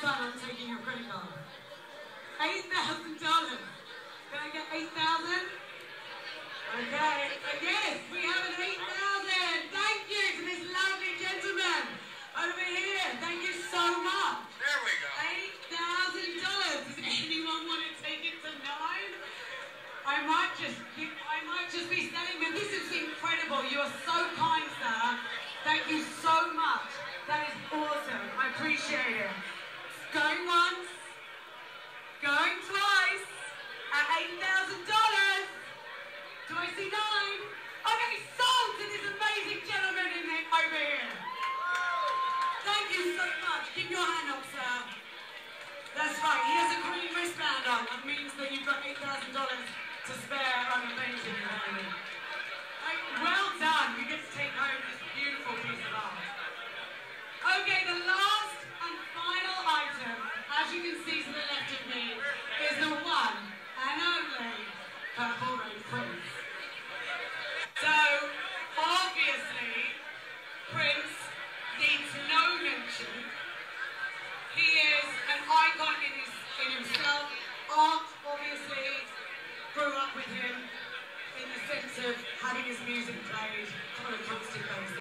card, I'm taking your credit card. $8,000. Can I get 8000 Okay. Yes, we have an 8000 Thank you to this lovely gentleman over here. Thank you so much. There we go. $8,000. Does anyone want to take it to nine? I might just, I might just be standing, but this is incredible. You are so kind, sir. Do I see nine? To this amazing gentleman in over here. Thank you so much. Keep your hand up, sir. That's right. He has a green wristband on. That means that you've got $8,000 to spare on the painting. him in the sense of having his music played on a constant basis.